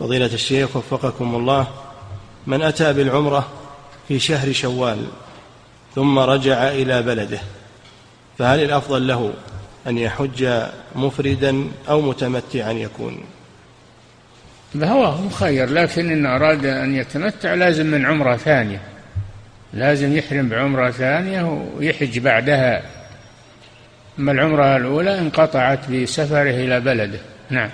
فضيلة الشيخ وفقكم الله من أتى بالعمرة في شهر شوال ثم رجع إلى بلده فهل الأفضل له أن يحج مفردا أو متمتعا يكون؟ هو مخير لكن إن أراد أن يتمتع لازم من عمرة ثانية. لازم يحرم بعمرة ثانية ويحج بعدها. أما العمرة الأولى؟ انقطعت بسفره إلى بلده. نعم.